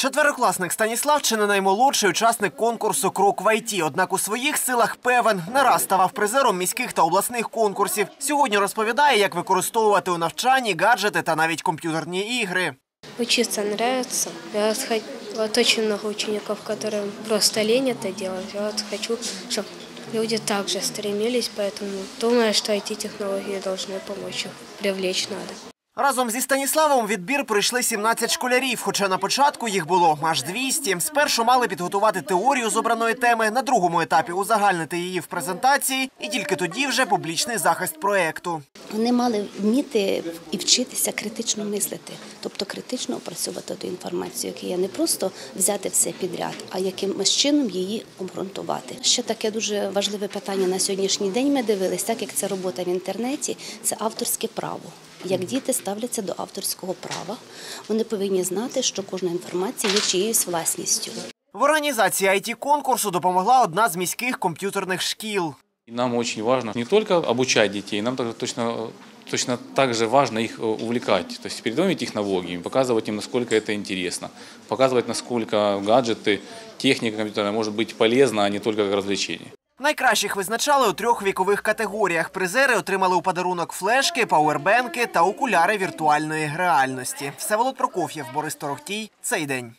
Четверокласник Станіслав чи не наймолодший учасник конкурсу Крок в ІТ. Однак у своїх силах певен не раз ставав призером міських та обласних конкурсів. Сьогодні розповідає, як використовувати у навчанні гаджети та навіть комп'ютерні ігри. Учиться нравится. Я вот, хот- вот очень много учеников, которым просто лень это делать. Я вот хочу, чтобы люди также стремились, поэтому думаю, что IT-технологии должны помочь их, привлечь надо. Разом зі Станіславом відбір прийшли 17 школярів, хоча на початку їх було аж 200. Спершу мали підготувати теорію з обраної теми, на другому етапі узагальнити її в презентації, і тільки тоді вже публічний захист проекту. Вони мали вміти і вчитися критично мислити, тобто критично опрацьовувати ту інформацію, яку є не просто взяти все підряд, а якимось чином її обґрунтувати. Ще таке дуже важливе питання на сьогоднішній день. Ми дивились, так як це робота в інтернеті, це авторське право Як діти ставляться до авторського права, вони повинні знати, що кожна інформація є чиєюсь власністю. В організації it конкурсу допомогла одна з міських комп'ютерних шкіл. И нам очень важно не только обучать детей, нам также точно, точно так же важно их э, увлекать, то есть передавать технологиями, показывать им, насколько это интересно, показывать, насколько гаджеты, техника компьютерная может быть полезна, а не только как развлечение. Найкращих визначали у трьох вікових категоріях. Призери отримали у подарунок флешки, пауербенки та окуляри віртуальної реальності. Всеволод Прокоф'єв, Борис Торохтій. Цей день.